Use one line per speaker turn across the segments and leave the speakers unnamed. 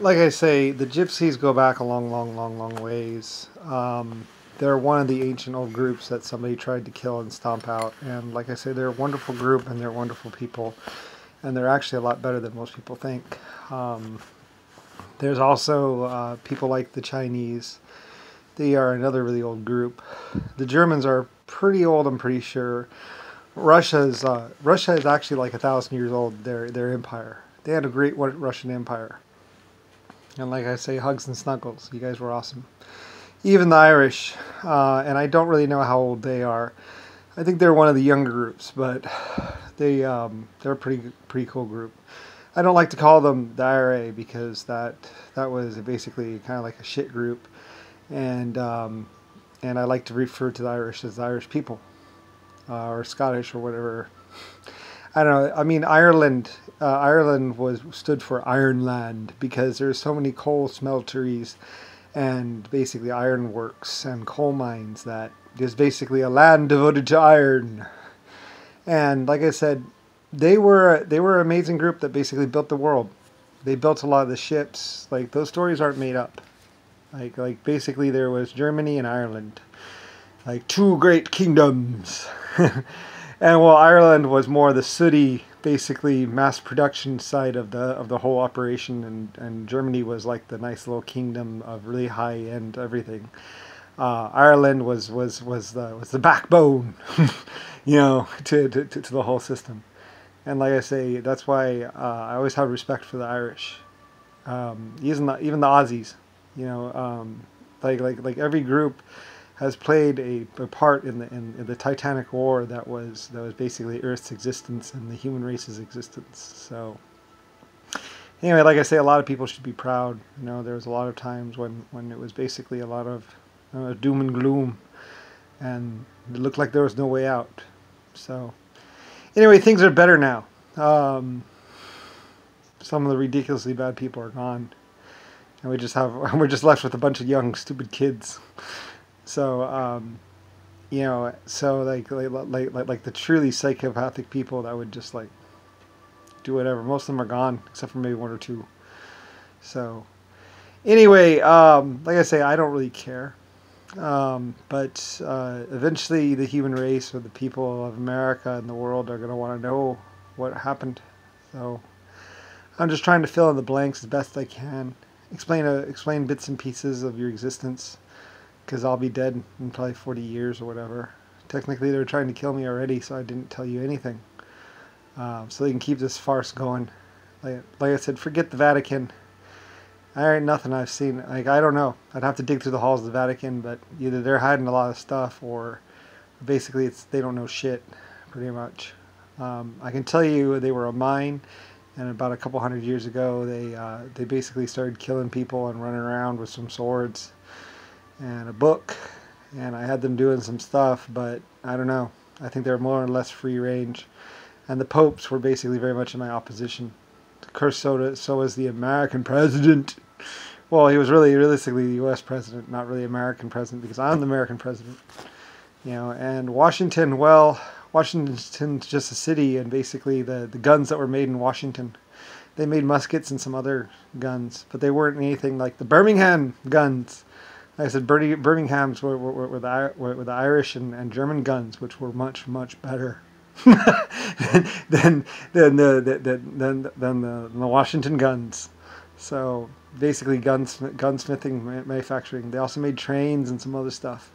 like I say, the Gypsies go back a long, long, long, long ways. Um, they're one of the ancient old groups that somebody tried to kill and stomp out. And like I say, they're a wonderful group and they're wonderful people. And they're actually a lot better than most people think. Um, there's also uh, people like the Chinese. They are another really old group. The Germans are pretty old, I'm pretty sure. Russia's uh, Russia is actually like a thousand years old. Their their empire. They had a great Russian empire. And like I say, hugs and snuggles. You guys were awesome. Even the Irish, uh, and I don't really know how old they are. I think they're one of the younger groups, but they um, they're a pretty pretty cool group. I don't like to call them the IRA because that that was basically kind of like a shit group, and um, and I like to refer to the Irish as the Irish people, uh, or Scottish or whatever. I don't know. I mean, Ireland. Uh, Ireland was stood for Ironland because there's so many coal smelteries, and basically ironworks and coal mines that is basically a land devoted to iron. And like I said, they were they were an amazing group that basically built the world. They built a lot of the ships. Like those stories aren't made up. Like like basically there was Germany and Ireland, like two great kingdoms. and well, Ireland was more the sooty, basically mass production side of the of the whole operation, and and Germany was like the nice little kingdom of really high end everything. Uh, Ireland was was was the was the backbone, you know, to, to to the whole system and like I say, that's why uh, I always have respect for the Irish, um, even the even the Aussies. You know, um, like like like every group has played a, a part in the in, in, the Titanic War that was that was basically Earth's existence and the human race's existence. So anyway, like I say, a lot of people should be proud. You know, there was a lot of times when when it was basically a lot of uh, doom and gloom, and it looked like there was no way out. So anyway, things are better now. Um, some of the ridiculously bad people are gone, and we just have we're just left with a bunch of young stupid kids. So um, you know, so like like like like the truly psychopathic people that would just like do whatever. Most of them are gone, except for maybe one or two. So anyway, um, like I say, I don't really care. Um, but uh, eventually, the human race or the people of America and the world are going to want to know what happened. So I'm just trying to fill in the blanks as best I can. Explain uh, explain bits and pieces of your existence, because I'll be dead in probably 40 years or whatever. Technically, they were trying to kill me already, so I didn't tell you anything. Uh, so they can keep this farce going. Like, like I said, forget the Vatican. There ain't nothing I've seen. Like I don't know. I'd have to dig through the halls of the Vatican, but either they're hiding a lot of stuff, or basically it's they don't know shit, pretty much. Um, I can tell you they were a mine, and about a couple hundred years ago, they uh, they basically started killing people and running around with some swords and a book, and I had them doing some stuff, but I don't know. I think they're more or less free range, and the popes were basically very much in my opposition. So, so was the American president. Well, he was really realistically the U.S. president, not really American president, because I'm the American president. You know, and Washington, well, Washington's just a city, and basically the the guns that were made in Washington, they made muskets and some other guns, but they weren't anything like the Birmingham guns. Like I said Birmingham's were, were, were, the, were the Irish and, and German guns, which were much much better. than than the than than than the, the Washington guns. So basically, guns gunsmithing manufacturing. They also made trains and some other stuff,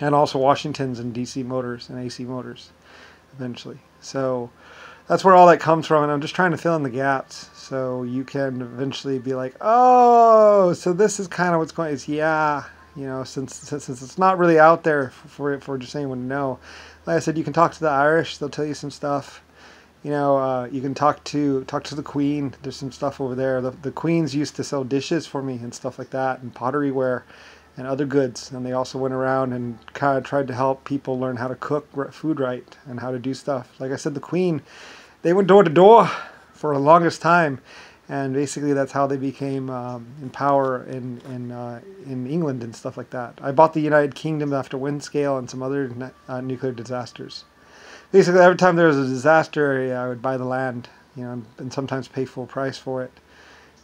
and also Washingtons and DC motors and AC motors, eventually. So that's where all that comes from, and I'm just trying to fill in the gaps so you can eventually be like, oh, so this is kind of what's going. Is yeah, you know, since, since since it's not really out there for for just anyone to know. Like I said, you can talk to the Irish; they'll tell you some stuff you know, uh, you can talk to talk to the Queen. There's some stuff over there. The, the Queens used to sell dishes for me and stuff like that, and pottery ware, and other goods. And they also went around and kind of tried to help people learn how to cook food right and how to do stuff. Like I said, the Queen, they went door to door for the longest time, and basically that's how they became um, in power in in uh, in England and stuff like that. I bought the United Kingdom after Windscale and some other uh, nuclear disasters basically every time there was a disaster I would buy the land, you know, and sometimes pay full price for it.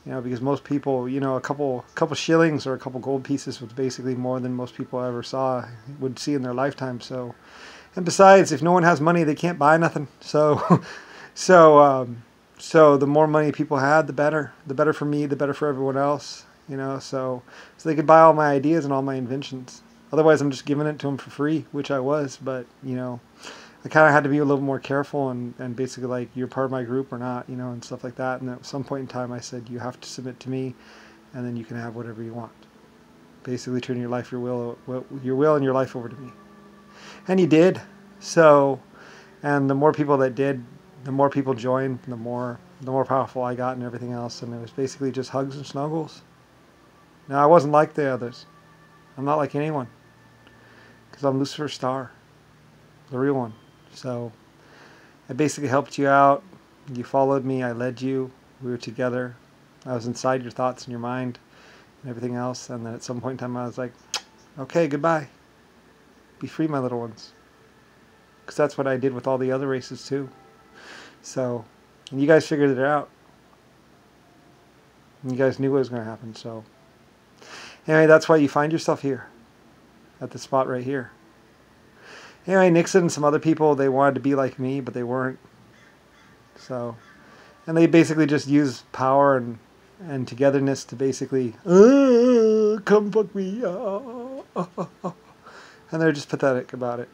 You know, because most people, you know, a couple couple shillings or a couple gold pieces was basically more than most people ever saw would see in their lifetime. So, and besides, if no one has money, they can't buy nothing. So, so, um, so the more money people had, the better. The better for me, the better for everyone else. You know, so so they could buy all my ideas and all my inventions. Otherwise, I'm just giving it to them for free, which I was. But you know, I kind of had to be a little more careful and, and basically like you're part of my group or not, you know, and stuff like that. And at some point in time, I said you have to submit to me, and then you can have whatever you want. Basically, turn your life, your will, your will, and your life over to me. And he did. So, and the more people that did, the more people joined, the more the more powerful I got and everything else. And it was basically just hugs and snuggles. Now I wasn't like the others. I'm not like anyone. Because I'm Lusifer Star, the real one. So I basically helped you out. You followed me. I led you. We were together. I was inside your thoughts and your mind and everything else. And then at some point in time, I was like, okay, goodbye. Be free, my little ones. Because that's what I did with all the other races, too. So, and you guys figured it out. And you guys knew what was going to happen. So, anyway, that's why you find yourself here at the spot right here anyway, Nixon and some other people, they wanted to be like me, but they weren't. So, and they basically just use power and and togetherness to basically uh, come fuck me, uh, and they're just pathetic about it.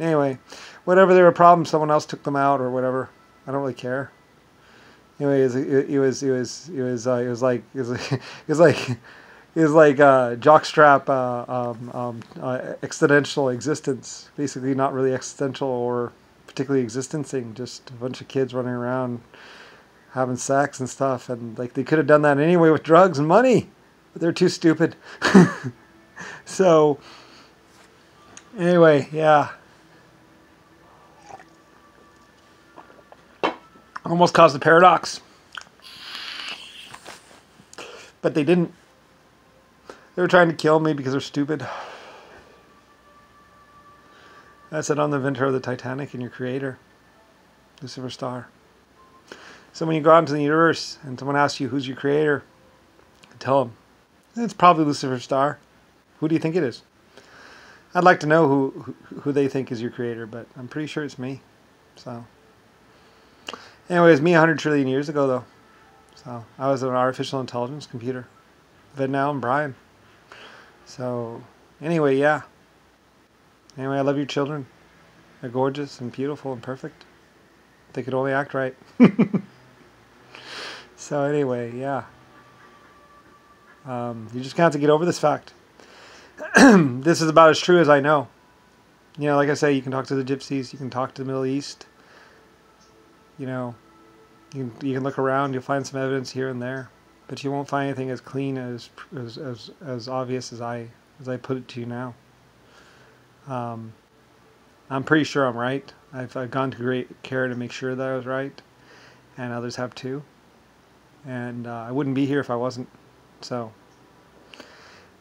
Anyway, whatever there were problems, someone else took them out or whatever. I don't really care. Anyway, it was it was it was it was, uh, it was like it was, it was like is like uh, jockstrap uh, um, um, uh, existential existence, basically not really existential or particularly existencing, just a bunch of kids running around having sex and stuff, and like they could have done that anyway with drugs and money, but they're too stupid. so anyway, yeah. Almost caused a paradox. But they didn't. They were trying to kill me because they're stupid. I said, I'm the inventor of the Titanic and your creator, Lusifer Star. So when you go out into the universe and someone asks you who's your creator, tell them it's probably Lusifer Star. Who do you think it is? I'd like to know who, who they think is your creator, but I'm pretty sure it's me. So, anyway, it was me 100 trillion years ago, though. So I was an artificial intelligence computer. Vidnal and Brian. So, anyway, yeah. Anyway, I love your children. They're gorgeous and beautiful and perfect. They could only act right. so, anyway, yeah. Um, you just have to get over this fact. this is about as true as I know. You know, like I say, you can talk to the gypsies, you can talk to the Middle East. You know, you can, you can look around, you'll find some evidence here and there but you won't find anything as clean as as as, as obvious as I as I put it to you now. Um, I'm pretty sure I'm right. I've, I've gone to great care to make sure that I was right, and others have too. And uh, I wouldn't be here if I wasn't. So,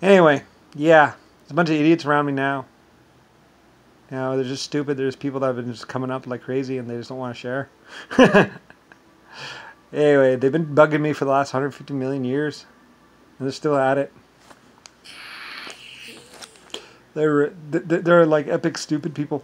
anyway, yeah, there's a bunch of idiots around me now. You know, they're just stupid. There's people that have been just coming up like crazy, and they just don't want to share. Anyway, they've been bugging me for the last 150 million years, and they're still at it. They're they're like epic stupid people.